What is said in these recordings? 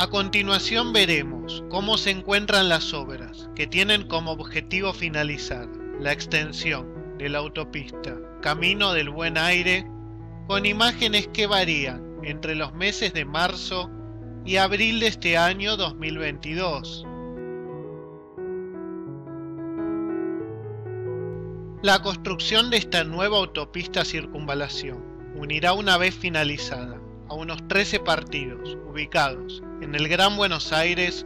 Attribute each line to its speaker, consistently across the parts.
Speaker 1: A continuación veremos cómo se encuentran las obras que tienen como objetivo finalizar la extensión de la autopista Camino del Buen Aire con imágenes que varían entre los meses de marzo y abril de este año 2022. La construcción de esta nueva autopista circunvalación unirá una vez finalizada a unos 13 partidos ubicados en el Gran Buenos Aires,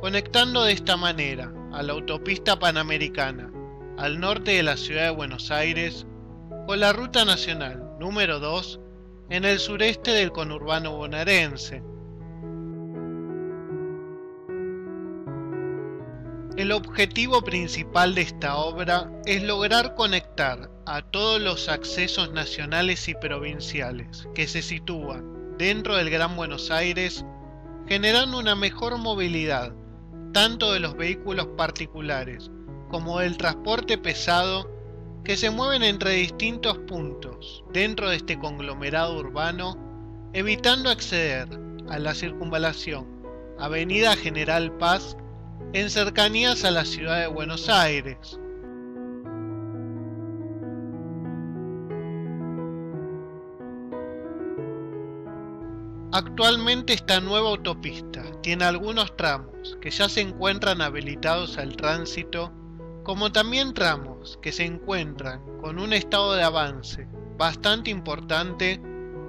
Speaker 1: conectando de esta manera a la autopista panamericana al norte de la ciudad de Buenos Aires con la ruta nacional número 2 en el sureste del conurbano bonaerense. El objetivo principal de esta obra es lograr conectar a todos los accesos nacionales y provinciales que se sitúan dentro del Gran Buenos Aires, generando una mejor movilidad tanto de los vehículos particulares como del transporte pesado que se mueven entre distintos puntos dentro de este conglomerado urbano, evitando acceder a la circunvalación Avenida General Paz en cercanías a la ciudad de Buenos Aires. Actualmente esta nueva autopista tiene algunos tramos que ya se encuentran habilitados al tránsito, como también tramos que se encuentran con un estado de avance bastante importante,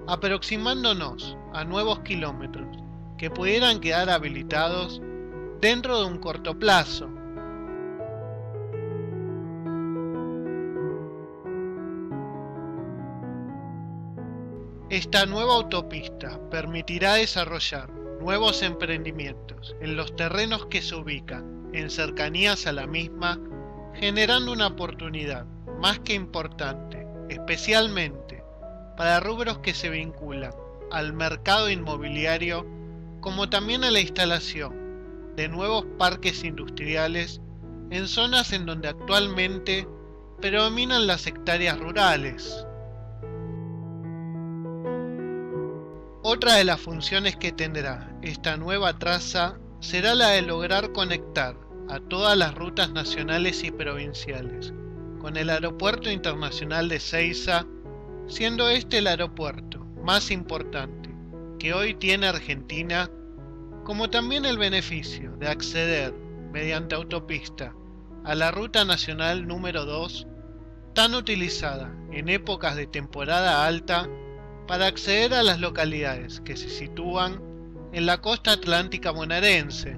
Speaker 1: aproximándonos a nuevos kilómetros que pudieran quedar habilitados dentro de un corto plazo. Esta nueva autopista permitirá desarrollar nuevos emprendimientos en los terrenos que se ubican en cercanías a la misma, generando una oportunidad más que importante, especialmente para rubros que se vinculan al mercado inmobiliario como también a la instalación de nuevos parques industriales en zonas en donde actualmente predominan las hectáreas rurales. Otra de las funciones que tendrá esta nueva traza será la de lograr conectar a todas las rutas nacionales y provinciales con el Aeropuerto Internacional de Ceiza, siendo este el aeropuerto más importante que hoy tiene Argentina como también el beneficio de acceder mediante autopista a la ruta nacional número 2, tan utilizada en épocas de temporada alta para acceder a las localidades que se sitúan en la costa atlántica bonaerense.